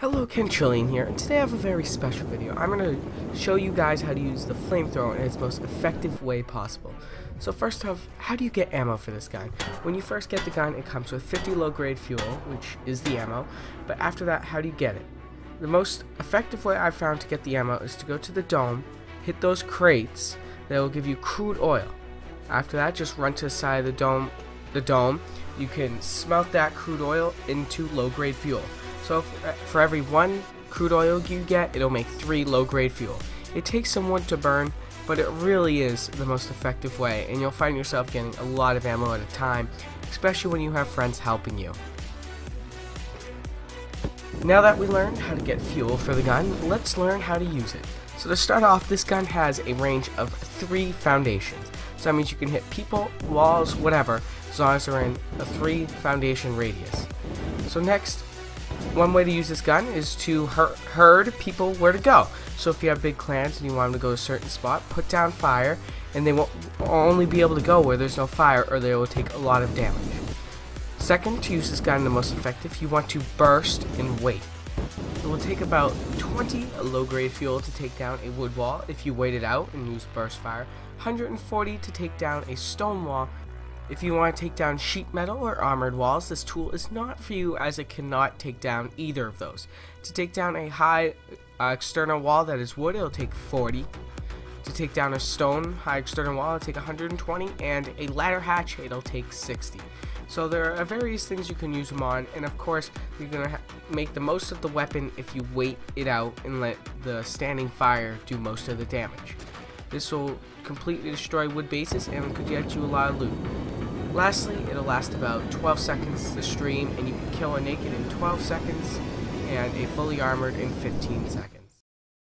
Hello, Kentrillion here, and today I have a very special video. I'm going to show you guys how to use the flamethrower in its most effective way possible. So first off, how do you get ammo for this gun? When you first get the gun, it comes with 50 low-grade fuel, which is the ammo, but after that, how do you get it? The most effective way I've found to get the ammo is to go to the dome, hit those crates, that will give you crude oil. After that, just run to the side of the dome, the dome, you can smelt that crude oil into low-grade fuel. So uh, for every one crude oil you get, it'll make three low-grade fuel. It takes some wood to burn, but it really is the most effective way, and you'll find yourself getting a lot of ammo at a time, especially when you have friends helping you. Now that we learned how to get fuel for the gun, let's learn how to use it. So to start off, this gun has a range of three foundations. So that means you can hit people, walls, whatever, as long as they're in a three foundation radius. So next, one way to use this gun is to herd people where to go. So if you have big clans and you want them to go to a certain spot, put down fire, and they won't only be able to go where there's no fire, or they will take a lot of damage. Second, to use this gun the most effective, you want to burst and wait. It will take about 20 low-grade fuel to take down a wood wall if you wait it out and use burst fire, 140 to take down a stone wall, if you want to take down sheet metal or armored walls, this tool is not for you as it cannot take down either of those. To take down a high uh, external wall that is wood, it'll take 40. To take down a stone high external wall, it'll take 120, and a ladder hatch, it'll take 60. So there are various things you can use them on, and of course, you're going to make the most of the weapon if you wait it out and let the standing fire do most of the damage. This will completely destroy wood bases and could get you a lot of loot. Lastly, it'll last about 12 seconds to stream, and you can kill a naked in 12 seconds, and a fully armored in 15 seconds.